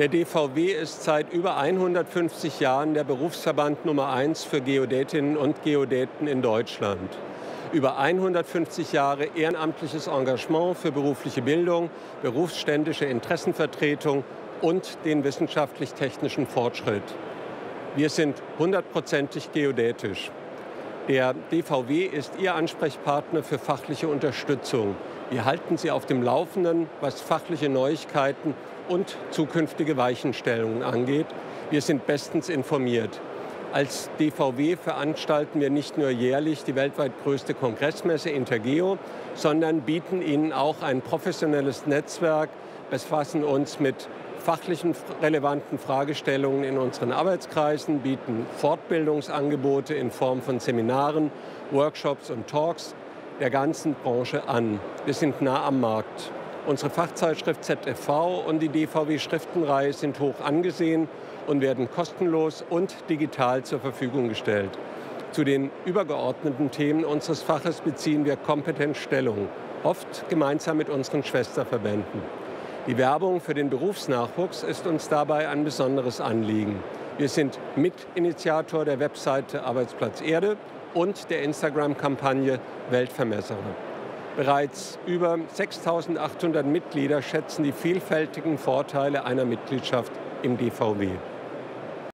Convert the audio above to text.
Der DVW ist seit über 150 Jahren der Berufsverband Nummer 1 für Geodätinnen und Geodäten in Deutschland. Über 150 Jahre ehrenamtliches Engagement für berufliche Bildung, berufsständische Interessenvertretung und den wissenschaftlich-technischen Fortschritt. Wir sind hundertprozentig geodätisch. Der DVW ist Ihr Ansprechpartner für fachliche Unterstützung. Wir halten Sie auf dem Laufenden, was fachliche Neuigkeiten und zukünftige Weichenstellungen angeht. Wir sind bestens informiert. Als DVW veranstalten wir nicht nur jährlich die weltweit größte Kongressmesse Intergeo, sondern bieten Ihnen auch ein professionelles Netzwerk, befassen uns mit fachlichen relevanten Fragestellungen in unseren Arbeitskreisen, bieten Fortbildungsangebote in Form von Seminaren, Workshops und Talks der ganzen Branche an. Wir sind nah am Markt. Unsere Fachzeitschrift ZFV und die DVW Schriftenreihe sind hoch angesehen und werden kostenlos und digital zur Verfügung gestellt. Zu den übergeordneten Themen unseres Faches beziehen wir kompetent Stellung, oft gemeinsam mit unseren Schwesterverbänden. Die Werbung für den Berufsnachwuchs ist uns dabei ein besonderes Anliegen. Wir sind Mitinitiator der Webseite Arbeitsplatz Erde und der Instagram-Kampagne Weltvermesserer. Bereits über 6800 Mitglieder schätzen die vielfältigen Vorteile einer Mitgliedschaft im DVW.